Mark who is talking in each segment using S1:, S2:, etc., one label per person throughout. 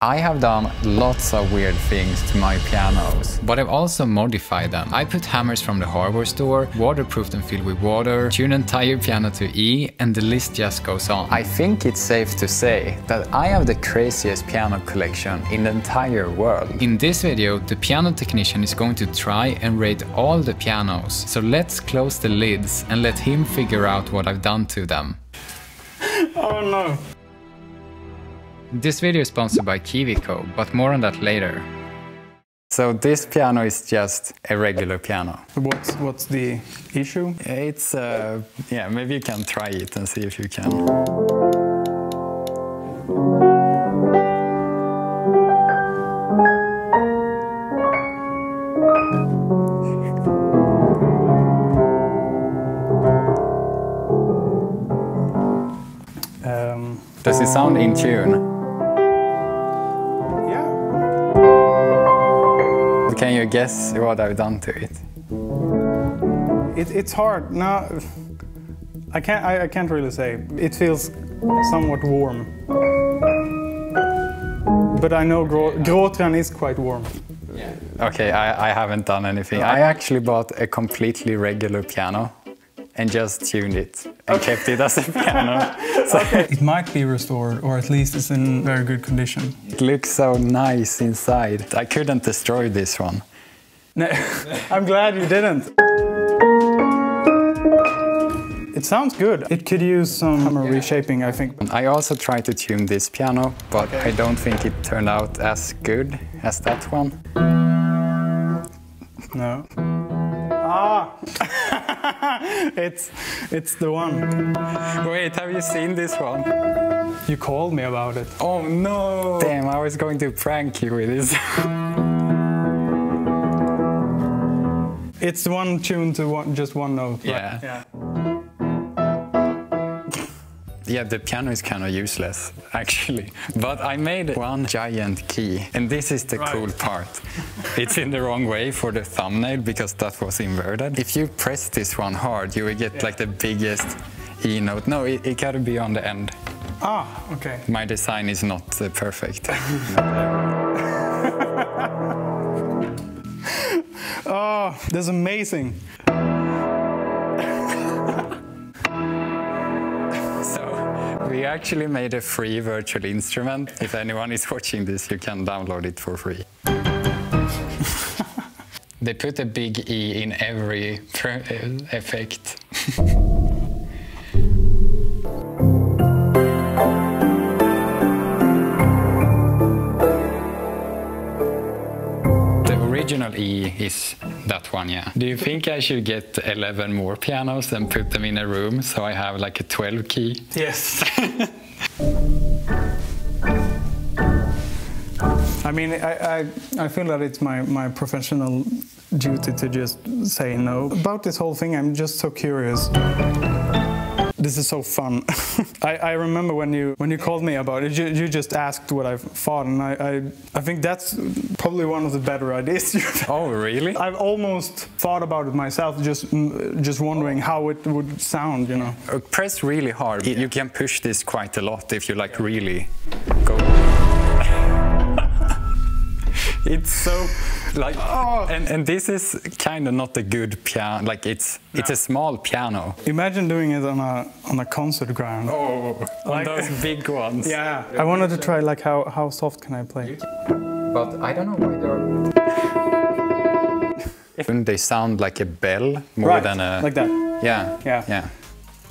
S1: I have done lots of weird things to my pianos, but I've also modified them. I put hammers from the hardware store, waterproofed and filled with water, tuned entire piano to E, and the list just goes on. I think it's safe to say that I have the craziest piano collection in the entire world. In this video, the piano technician is going to try and rate all the pianos, so let's close the lids and let him figure out what I've done to them.
S2: Oh no.
S1: This video is sponsored by KiwiCo, but more on that later. So this piano is just a regular piano.
S2: What's what's the issue?
S1: It's, uh, yeah, maybe you can try it and see if you can.
S2: Um,
S1: Does it sound in tune? You guess what I've done to it?
S2: It, it's hard. No, I can't. I, I can't really say. It feels somewhat warm. But I know Gro- Grotrian is quite warm.
S1: Okay, I, I haven't done anything. I actually bought a completely regular piano and just tuned it and kept it as a piano. So
S2: It might be restored, or at least it's in very good condition.
S1: it looks so nice inside. I couldn't destroy this one.
S2: No, I'm glad you didn't. It sounds good. It could use some reshaping, I think.
S1: I also tried to tune this piano, but I don't think it turned out as good as that one.
S2: No. Ah! it's it's the one.
S1: Wait, have you seen this one?
S2: You called me about it.
S1: Oh no! Damn, I was going to prank you with this.
S2: It's the one tune to one, just one note. right?
S1: Yeah.
S2: Yeah.
S1: Yeah, the piano is kind of useless, actually. But I made one giant key, and this is the
S2: Right.
S1: cool part. It's in the wrong way for the thumbnail because that was inverted. If you press this one hard, you will get like the biggest E note. No, it, it gotta be on the end.
S2: Ah, okay.
S1: My design is not uh, perfect.
S2: Oh, that's amazing.
S1: So we actually made a free virtual instrument. If anyone is watching this, you can download it for free. they put a big E in every uh, effect. The original E is that one, yeah. Do you think I should get 11 more pianos and put them in a room so I have like a 12 key?
S2: Yes. I mean, I, I, I feel that it's my, my professional duty to just say no. About this whole thing, I'm just so curious. This is so fun. I, I remember when you when you called me about it, you, you just asked what I thought, and I, I, I think that's probably one of the better ideas.
S1: Oh, really?
S2: I've almost thought about it myself, just mm, just wondering how it would sound, you know.
S1: Uh, Press really hard. Y- You can push this quite a lot if you like really it's so like, oh. and, and this is kind of not a good piano. Like it's it's a small piano.
S2: Imagine doing it on a on a concert ground.
S1: Oh, on those big ones.
S2: Yeah, I wanted to try like how how soft can I play?
S1: But I don't know why they're. they sound like a bell more
S2: Right,
S1: than a.
S2: like that.
S1: Yeah.
S2: Yeah.
S1: Yeah.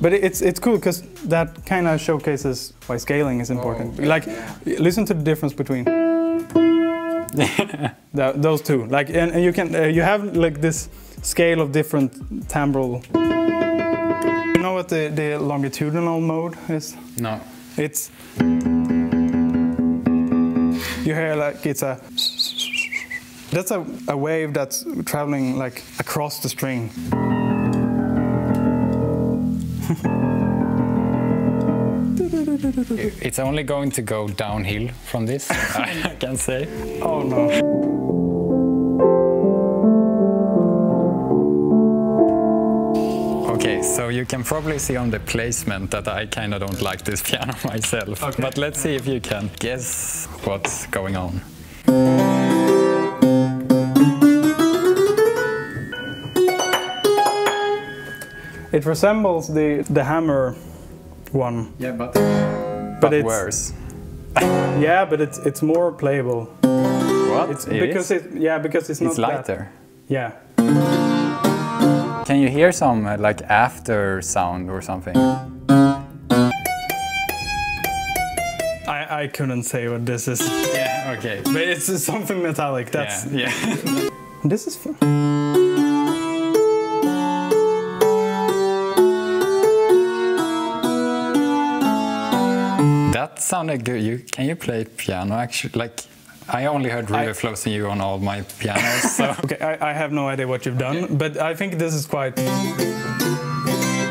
S2: But it's it's cool because that kind of showcases why scaling is important. Oh, like, listen to the difference between tho- those two. Like, and, and you can uh, you have like this scale of different timbral. You know what the, the longitudinal mode is?
S1: No.
S2: It's you hear like it's a that's a, a wave that's traveling like across the string.
S1: It's only going to go downhill from this, I can say.
S2: Oh no.
S1: Okay, So you can probably see on the placement that I kind of don't like this piano myself.
S2: Okay.
S1: But let's see if you can guess what's going on.
S2: It resembles the the hammer one,
S1: Yeah, but,
S2: but it's
S1: worse.
S2: yeah, but it's it's more playable.
S1: What?
S2: It's
S1: It
S2: because
S1: is?
S2: it yeah because it's not
S1: It's
S2: that-
S1: lighter.
S2: yeah.
S1: Can you hear some uh, like after sound or something?
S2: I I couldn't say what this is,
S1: Yeah, okay.
S2: but it's something metallic. That's
S1: yeah, yeah.
S2: this is. Fun.
S1: Sounded good. You can you play piano actually? Like I only heard River
S2: I-
S1: Flows and you on all my pianos. So
S2: Okay, I, I have no idea what you've done, but I think this is quite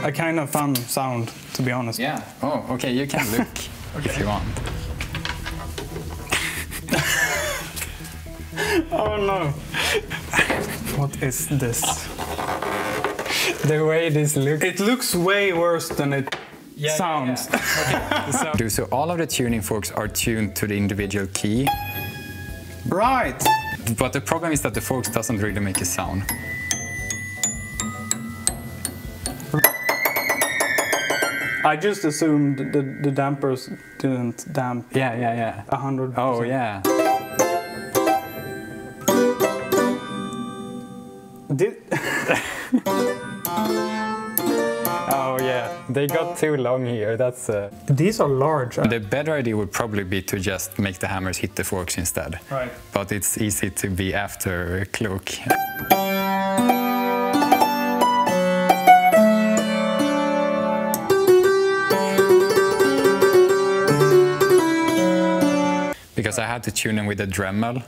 S2: a kind of fun sound, to be honest.
S1: yeah. Oh, okay. You can look if you want.
S2: Oh no. what is this?
S1: The way this looks.
S2: It looks way worse than it sounds.
S1: So, do so all of the tuning forks are tuned to the individual key,
S2: right.
S1: but the problem is that the forks doesn't really make a sound.
S2: I just assumed the, the dampers didn't damp
S1: Yeah, yeah, yeah.
S2: a hundred.
S1: Oh
S2: percent.
S1: yeah. They got too long here. That's. Uh...
S2: these are large.
S1: The better idea would probably be to just make the hammers hit the forks instead.
S2: Right.
S1: But it's easy to be after a Cloak. Because I had to tune in with a Dremel.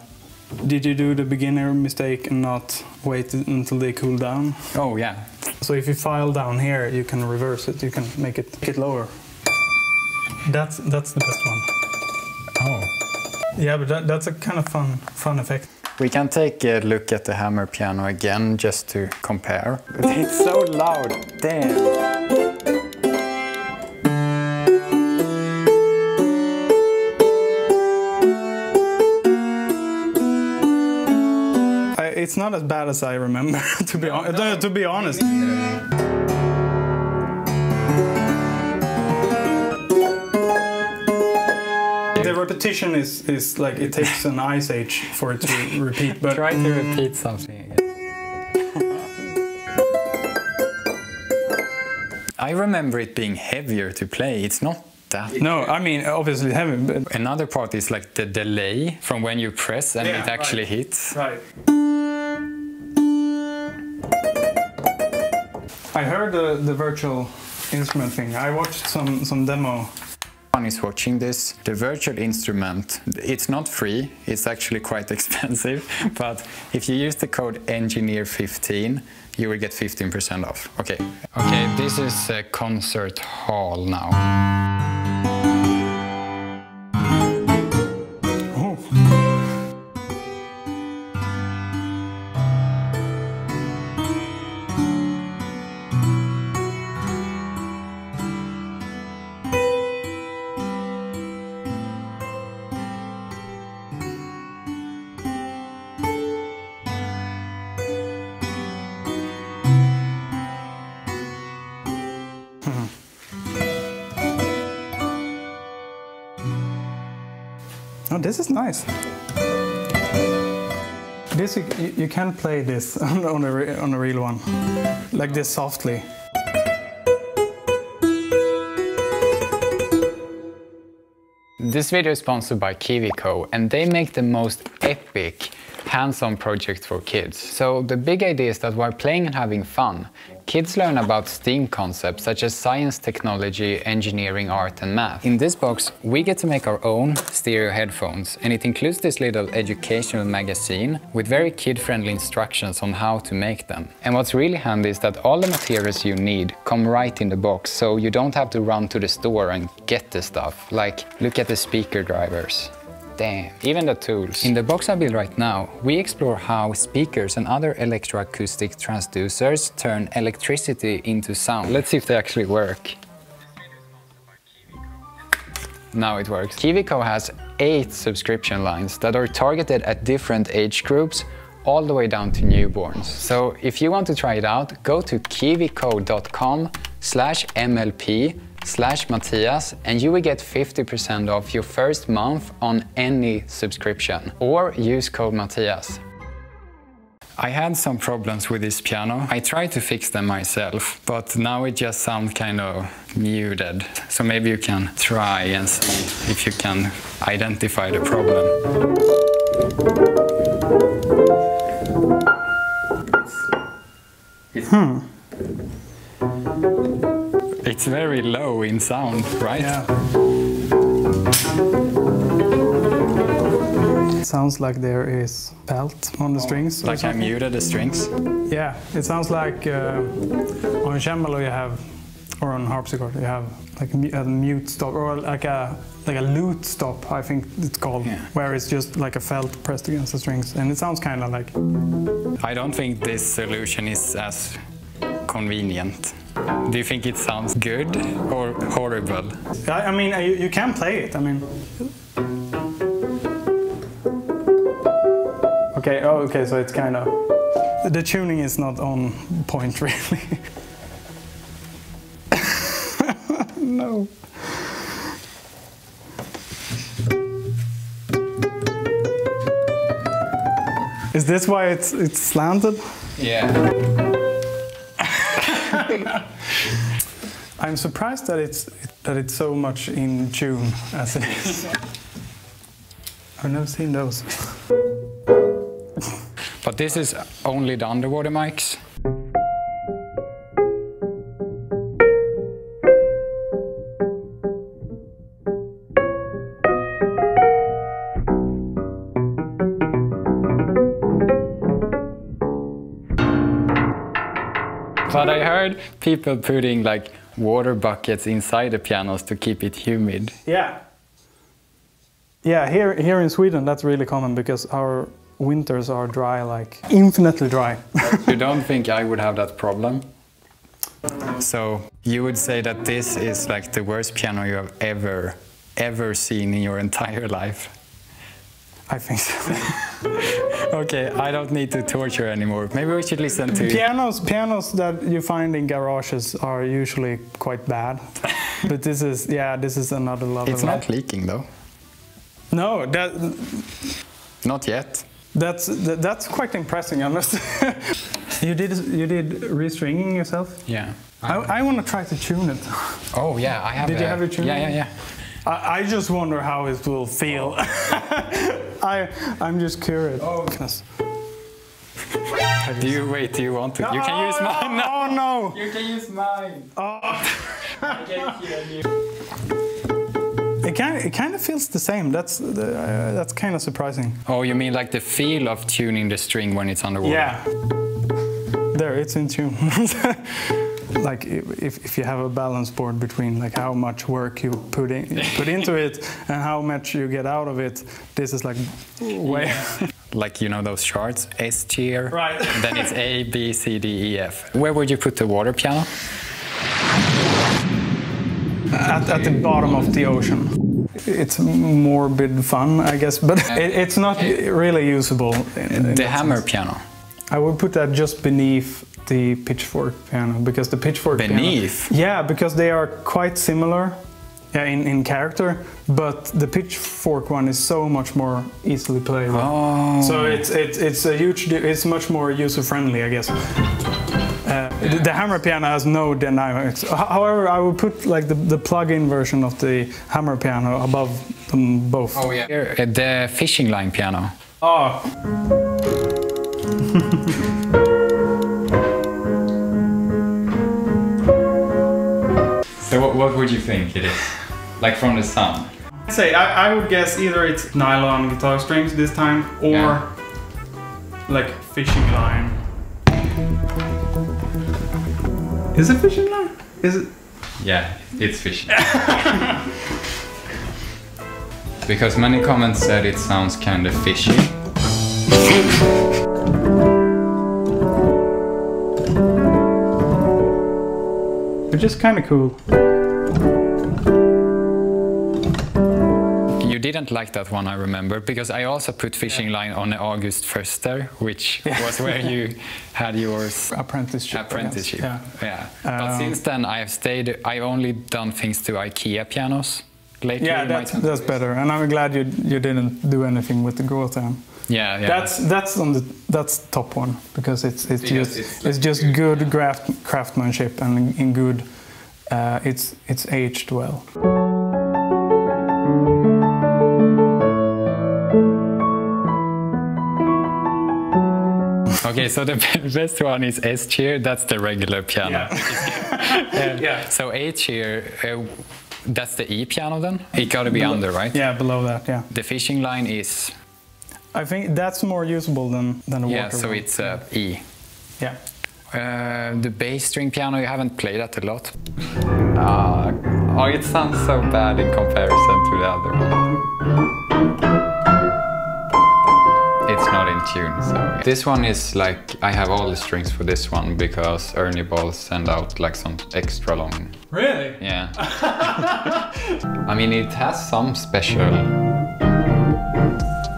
S2: Did you do the beginner mistake and not wait until they cool down?
S1: Oh yeah.
S2: So if you file down here, you can reverse it. You can make it make it lower. That's that's the best one.
S1: Oh.
S2: Yeah, but that, that's a kind of fun fun effect.
S1: We can take a look at the hammer piano again just to compare. It's so loud. Damn.
S2: It's not as bad as I remember, to be hon- uh, to be honest. The repetition is, is like it takes an ice age for it to repeat, but
S1: Try to repeat something again. I remember it being heavier to play. It's not that.
S2: no, I mean obviously heavy, but
S1: Another part is like the delay from when you press and
S2: Yeah,
S1: it actually
S2: right.
S1: hits.
S2: Right. I heard the, the virtual instrument thing. I watched some, some demo.
S1: One is watching this. The virtual instrument, it's not free. It's actually quite expensive. But if you use the code engineer15, you will get 15% off. Okay. Okay, this is a concert hall now.
S2: Mm-hmm. Oh, this is nice. This you, you- you can play this on a on a real one, like this softly.
S1: This video is sponsored by KiwiCo and they make the most epic hands-on projects for kids. So the big idea is that while playing and having fun, kids learn about STEAM concepts such as science, technology, engineering, art and math. In this box, we get to make our own stereo headphones and it includes this little educational magazine with very kid-friendly instructions on how to make them. And what's really handy is that all the materials you need come right in the box so you don't have to run to the store and get the stuff. Like, look at the speaker drivers. Damn, even the tools. In the box I build right now, we explore how speakers and other electroacoustic transducers turn electricity into sound. Let's see if they actually work. Now it works. KiwiCo has eight subscription lines that are targeted at different age groups all the way down to newborns. So if you want to try it out, go to kiwico.com slash MLP slash Mattias and you will get 50% off your first month on any subscription or use code Mattias. I had some problems with this piano. I tried to fix them myself, but now it just sounds kind of muted. So maybe you can try and see if you can identify the problem.
S2: Hmm.
S1: It's very low in sound, right?
S2: Yeah. It sounds like there is belt on the strings. or
S1: Like I
S2: something.
S1: muted the strings.
S2: Yeah, it sounds like uh, on cembalo you have, or on harpsichord you have like a a mute stop, or like a like a lute stop. I think it's called,
S1: Yeah.
S2: where it's just like a felt pressed against the strings, and it sounds kind of like.
S1: I don't think this solution is as convenient. Do you think it sounds good or horrible?
S2: I, I mean, uh, you, you can play it. I mean. Okay. Oh, okay. So it's kind of the tuning is not on point really. no. Is this why it's it's slanted?
S1: Yeah.
S2: I'm surprised that it's that it's so much in tune as it is. I've never seen those.
S1: But this is only the underwater mics. Heard people putting like water buckets inside the pianos to keep it humid.
S2: Yeah. Yeah, here here in Sweden that's really common because our winters are dry, like infinitely dry.
S1: You don't think I would have that problem? So you would say that this is like the worst piano you have ever, ever seen in your entire life?
S2: I think so.
S1: Okay, I don't need to torture anymore. Maybe we should listen to.
S2: pianos pianos that you find in garages are usually quite bad. but this is yeah, this is another level.
S1: It's not leaking though.
S2: No, that
S1: Not yet.
S2: that's that, that's quite impressive, I must. you did you did restringing yourself?
S1: Yeah.
S2: I, I want to try to tune it.
S1: Oh yeah, I have.
S2: Did you have your tuning?
S1: Yeah, yeah, yeah.
S2: I, I just wonder how it will feel. I I'm just curious. Oh goodness.
S1: Do you wait? Do you want to? You can use mine.
S2: Oh no!
S1: You can use mine.
S2: Oh. It kind it kind of feels the same. That's the, uh, that's kind of surprising.
S1: Oh, you mean like the feel of tuning the string when it's underwater?
S2: Yeah. There, it's in tune. like if, if you have a balance board between like how much work you put in put into it and how much you get out of it, this is like way.
S1: Like you know those charts, S tier.
S2: Right.
S1: then it's A, B, C, D, E, F. Where would you put the water piano?
S2: at, at the bottom of the ocean. It's morbid fun, I guess, but it, it's not really usable. in- in
S1: The hammer
S2: sense.
S1: piano.
S2: I would put that just beneath the pitchfork piano because the pitchfork piano-
S1: Beneath?
S2: yeah, because they are quite similar. Yeah, in, in character, but the pitchfork one is so much more easily playable.
S1: Oh.
S2: So it's it's it's a huge. It's much more user friendly, I guess. Uh, the, the hammer piano has no dynamics. However, I would put like the, the plug-in version of the hammer piano above them both.
S1: Oh yeah. Here, uh, the fishing line piano.
S2: Oh.
S1: what, would you think it is? Like from the sound?
S2: I Say, I, I would guess either it's nylon guitar strings this time, or
S1: Yeah.
S2: like fishing line. Is it fishing line? Is it?
S1: Yeah, it's fishing. Because many comments said it sounds kind of fishy.
S2: Which is kind of cool.
S1: Didn't like that one, I remember, because I also put fishing line on the August Förster, which was where you had your
S2: Apprenticeship.
S1: Apprenticeship.
S2: Yeah.
S1: yeah. but
S2: Um,
S1: since then, I have stayed. I've only done things to IKEA pianos lately.
S2: Yeah, that's, that's better, and I'm glad you you didn't do anything with the Gotham.
S1: yeah, yeah.
S2: That's that's on the that's top one because it's it's
S1: Because
S2: just
S1: it's
S2: it's,
S1: like
S2: just good craft, craftsmanship and in good. Uh, it's it's aged well.
S1: Okay, so the best one is S chair. That's the regular piano. And
S2: Yeah.
S1: So A chair, uh, that's the E piano then. It got to be under, right?
S2: Yeah, below that. Yeah,
S1: The fishing line is
S2: I think that's more usable than than a
S1: yeah.
S2: water.
S1: So
S2: one.
S1: it's uh, E.
S2: yeah.
S1: Uh, the bass string piano, you haven't played that a lot. Uh, oh, it sounds so bad in comparison to the other one. It's tune, so. yeah. This one is like, I have all the strings for this one because Ernie Ball sent out like some extra long.
S2: Really?
S1: Yeah. I mean, it has some special,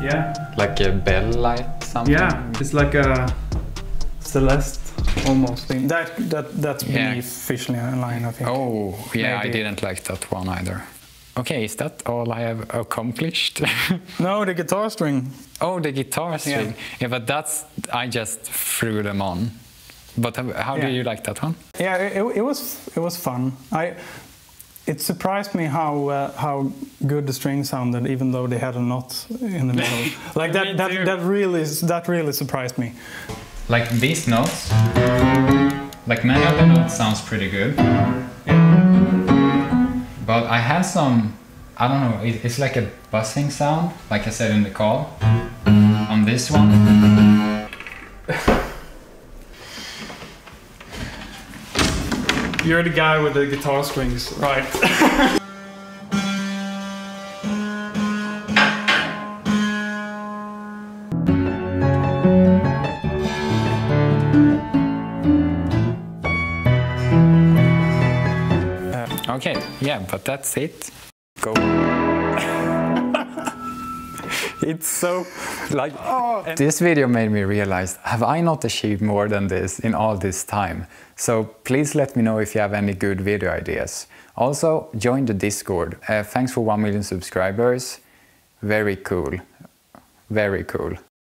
S2: Yeah.
S1: like a bell light something.
S2: Yeah, it's like a Celeste almost thing. That that that's
S1: Yeah.
S2: beneath fish line, I think.
S1: Oh, yeah, I didn't like that one either. Okay, is that all I have accomplished?
S2: No, the guitar string.
S1: oh, the guitar string. Yeah. but that's, I just threw them on. But how, how do you like that one?
S2: Yeah, it, it- it was it was fun. I it surprised me how uh, how good the string sounded, even though they had a knot in the middle. like that that
S1: too.
S2: that really that really surprised me.
S1: Like these notes, like many of the notes sounds pretty good. But I had some, I don't know, it, it's like a buzzing sound, like I said in the call. On this one,
S2: You're the guy with the guitar strings, right?
S1: yeah, but that's it. Go. it's so like this video made me realize have i not achieved more than this in all this time? So please let me know if you have any good video ideas. Also join the discord. Uh, thanks for 1 million subscribers. Very cool. Very cool